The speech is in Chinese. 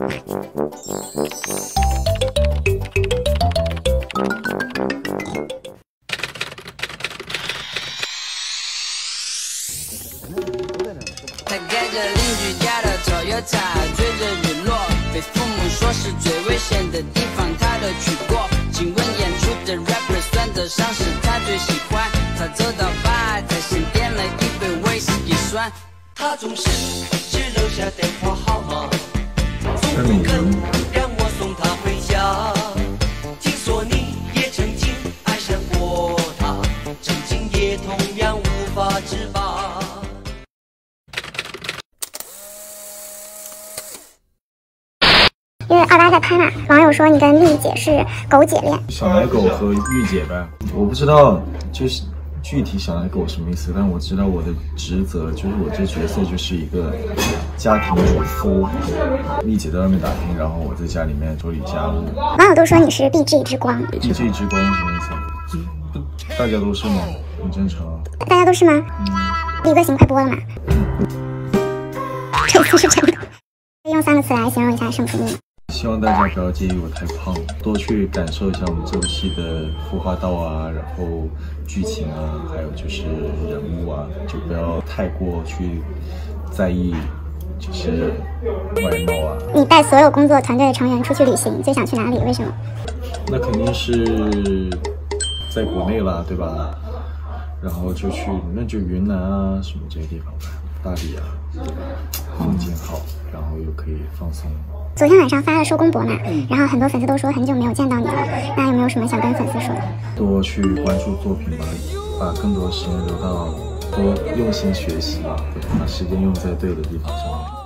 他开着邻居家的 Toyota，追着日落，被父母说是最危险的地方，他都去过。请问演出的 rapper 算得上是他最喜欢？他走到吧台先点了一杯威士忌酸，他总是只留下电话，从那你不肯让我送他回家。听说你也曾经爱上过他，曾经也同样无法自拔。因为二八在拍嘛，网友说你跟丽姐是狗姐恋，小奶狗和御姐呗，我不知道就是具体想来给我什么意思，但我知道我的职责就是我这角色就是一个家庭主妇，丽姐在外面打拼，然后我在家里面处理家务。网友都说你是 BG 之光，B G 之光什么意思？不，大家都是吗？很正常啊。大家都是吗？力哥行快播了嘛？这次是真的。可 以用三个词来形容一下胜负欲吗？希望大家不要介意我太胖，多去感受一下我们这部戏的服化道啊，然后剧情啊，还有就是人物啊，就不要太过去在意，就是外貌啊。你带所有工作团队的成员出去旅行，最想去哪里？为什么？那肯定是在国内啦，对吧？然后就去那就云南啊什么这些地方吧，大理啊，后又可以放松。昨天晚上发了收工博嘛，然后很多粉丝都说很久没有见到你了，那有没有什么想跟粉丝说的？多去关注作品吧，把更多时间留到多用心学习吧，把时间用在对的地方上面。